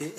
Et...